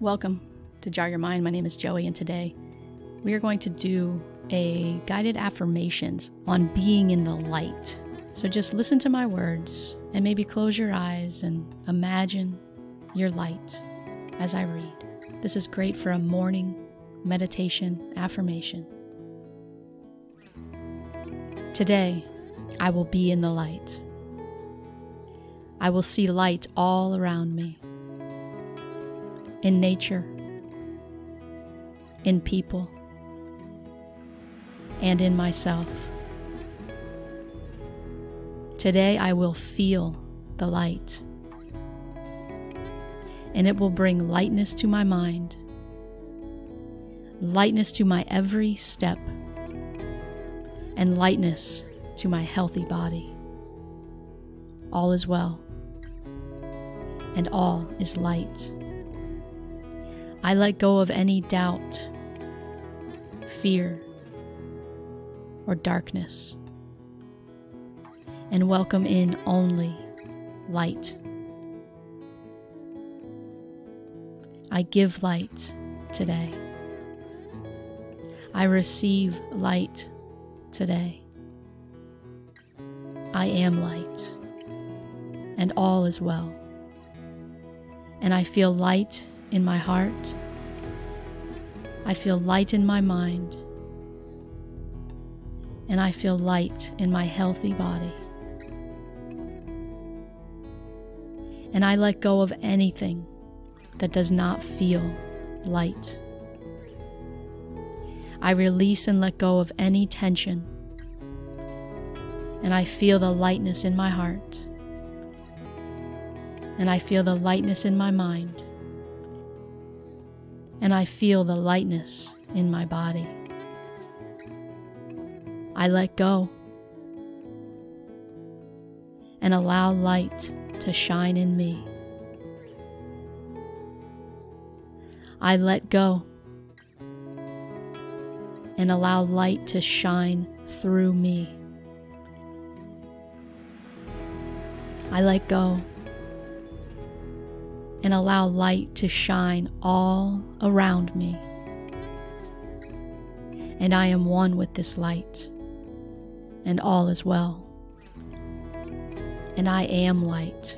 Welcome to Jar Your Mind. My name is Joey, and today we are going to do a guided affirmations on being in the light. So just listen to my words and maybe close your eyes and imagine your light as I read. This is great for a morning meditation affirmation. Today, I will be in the light. I will see light all around me. In nature, in people, and in myself. Today I will feel the light, and it will bring lightness to my mind, lightness to my every step, and lightness to my healthy body. All is well, and all is light. I let go of any doubt, fear, or darkness, and welcome in only light. I give light today. I receive light today. I am light, and all is well. And I feel light in my heart. I feel light in my mind. And I feel light in my healthy body. And I let go of anything that does not feel light. I release and let go of any tension. And I feel the lightness in my heart. And I feel the lightness in my mind. And I feel the lightness in my body. I let go and allow light to shine in me. I let go and allow light to shine through me. I let go and allow light to shine all around me. And I am one with this light, and all is well. And I am light.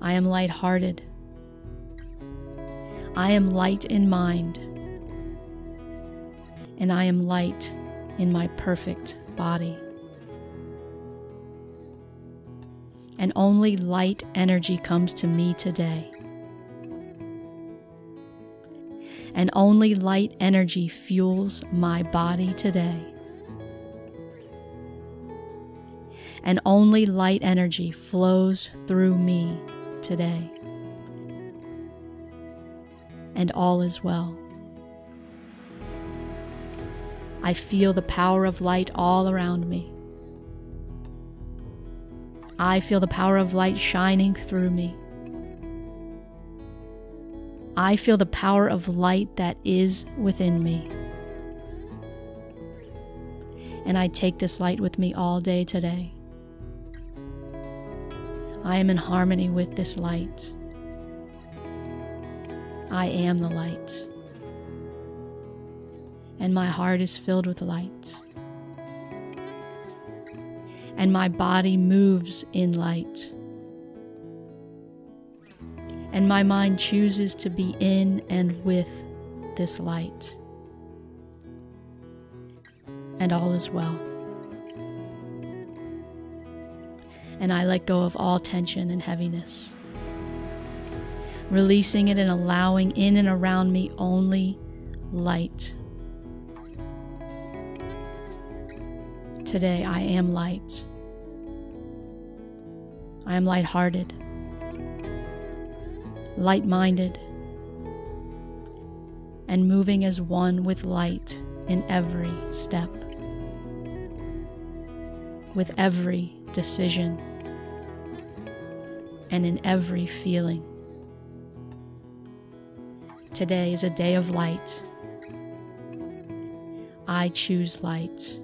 I am light-hearted. I am light in mind. And I am light in my perfect body. And only light energy comes to me today. And only light energy fuels my body today. And only light energy flows through me today and all is well. I feel the power of light all around me. I feel the power of light shining through me. I feel the power of light that is within me. And I take this light with me all day today. I am in harmony with this light. I am the light. And my heart is filled with light. And my body moves in light. And my mind chooses to be in and with this light. And all is well. And I let go of all tension and heaviness releasing it and allowing in and around me only light. Today I am light. I am light-hearted, light-minded, and moving as one with light in every step, with every decision, and in every feeling. Today is a day of light. I choose light.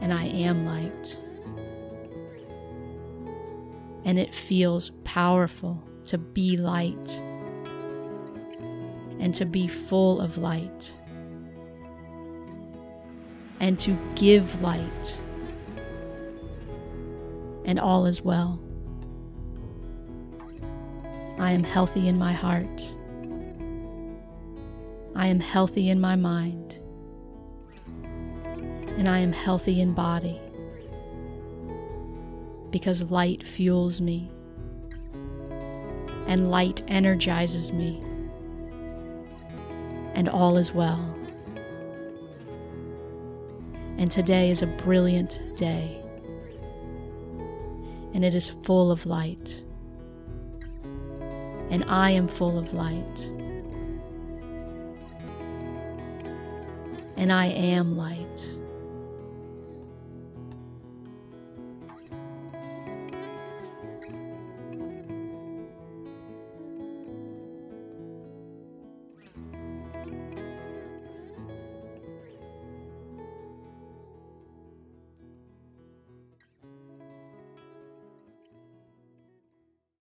And I am light. And it feels powerful to be light and to be full of light and to give light, and all is well. I am healthy in my heart. I am healthy in my mind. And I am healthy in body because light fuels me and light energizes me, and all is well. And today is a brilliant day, and it is full of light, and I am full of light, and I am light.